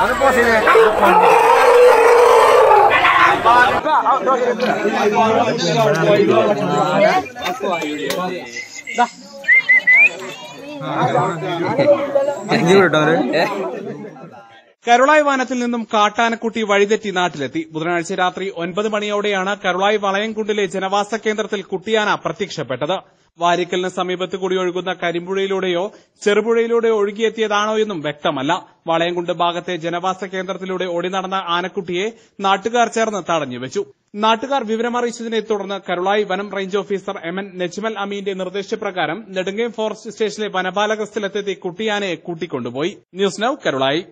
അത് പോസിനെ അഞ്ചു കേട്ടോ കരുളായി വനത്തിൽ നിന്നും കാട്ടാനക്കുട്ടി വഴിതെറ്റി നാട്ടിലെത്തി. ബുധനാഴ്ച രാത്രി ഒൻപത് മണിയോടെയാണ് കരുളായി വളയംകുണ്ടിലെ ജനവാസ കേന്ദ്രത്തിൽ കുട്ടിയാന പ്രത്യക്ഷപ്പെട്ടത്. വാരിക്കലിന് സമീപത്ത് കൂടി ഒഴുകുന്ന കരിമ്പുഴയിലൂടെയോ ചെറുപുഴയിലൂടെയോ ഒഴുകിയെത്തിയതാണോ എന്നും വ്യക്തമല്ല. വളയംകുണ്ട് ഭാഗത്തെ ജനവാസ കേന്ദ്രത്തിലൂടെ ഓടി നടന്ന ആനക്കുട്ടിയെ നാട്ടുകാർ ചേർന്ന് തടഞ്ഞുവെച്ചു നാട്ടുകാർ വിവരമറിയിച്ചതിനെ തുടർന്ന് കരുളായി വനം range officer M N Najmal അമീന്റെ നിർദ്ദേശപ്രകാരം നെടുങ്കയം ഫോറസ്റ്റ് സ്റ്റേഷനിലെ വനപാലക സ്ഥലത്തെത്തി കുട്ടിയാനയെ കൂട്ടിക്കൊണ്ടുപോയി. News now Karulayi.